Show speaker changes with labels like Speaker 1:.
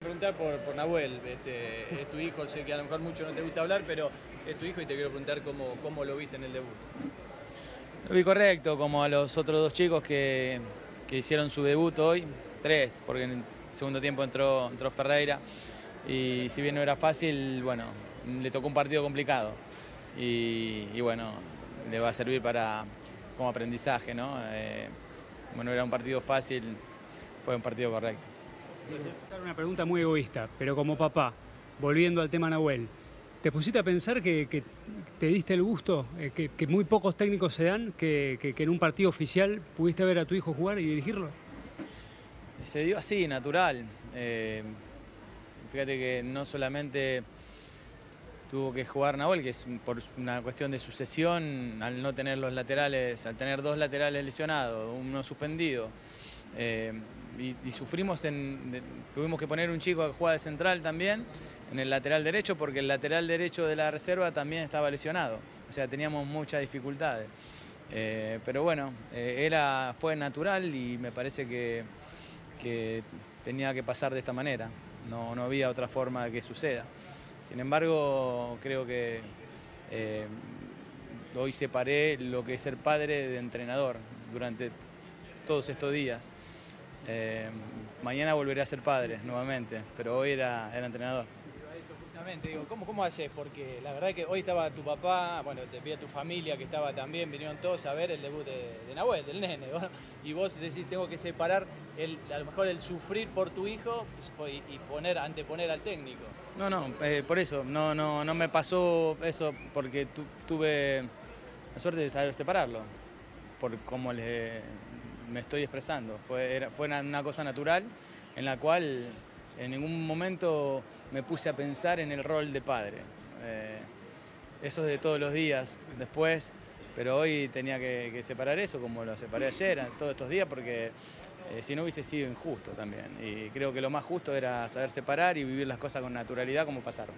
Speaker 1: preguntar por, por Nahuel, este, es tu hijo, sé que a lo mejor mucho no te gusta hablar, pero es tu hijo y te quiero preguntar cómo, cómo lo viste en el debut.
Speaker 2: Lo vi correcto, como a los otros dos chicos que, que hicieron su debut hoy, tres, porque en el segundo tiempo entró, entró Ferreira y si bien no era fácil, bueno, le tocó un partido complicado y, bueno, le va a servir para como aprendizaje, ¿no? Eh, bueno, era un partido fácil, fue un partido correcto.
Speaker 3: Una pregunta muy egoísta, pero como papá, volviendo al tema Nahuel, ¿te pusiste a pensar que, te diste el gusto, eh, que, muy pocos técnicos se dan, que, en un partido oficial pudiste ver a tu hijo jugar y dirigirlo?
Speaker 2: Se dio así, natural. Eh, fíjate que no solamente tuvo que jugar Nahuel, que es por una cuestión de sucesión, al no tener los laterales, al tener dos laterales lesionados, uno suspendido. Eh, y, sufrimos en. tuvimos que poner un chico que juega de central también, en el lateral derecho, porque el lateral derecho de la reserva también estaba lesionado. O sea, teníamos muchas dificultades. Eh, pero bueno, eh, era, fue natural y me parece que, que tenía que pasar de esta manera. No, no había otra forma de que suceda. Sin embargo, creo que hoy separé lo que es ser padre de entrenador durante todos estos días. Eh, mañana volveré a ser padre nuevamente, pero hoy era, era entrenador.
Speaker 1: Digo, a Eso justamente, digo, ¿cómo, ¿cómo haces? Porque la verdad que hoy estaba tu papá, bueno, te vi a tu familia que estaba también, vinieron todos a ver el debut de, de Nahuel, del nene, ¿no? y vos decís, tengo que separar el, a lo mejor el sufrir por tu hijo y, y poner, anteponer al técnico.
Speaker 2: No, no, eh, por eso, no, no, no me pasó eso porque tu- tuve la suerte de saber separarlo, por cómo le- me estoy expresando. Fue, fue una, cosa natural en la cual en ningún momento me puse a pensar en el rol de padre. Eh, eso es de todos los días después, pero hoy tenía que, que separar eso como lo separé ayer, todos estos días, porque eh, si no hubiese sido injusto también. Y creo que lo más justo era saber separar y vivir las cosas con naturalidad como pasaron.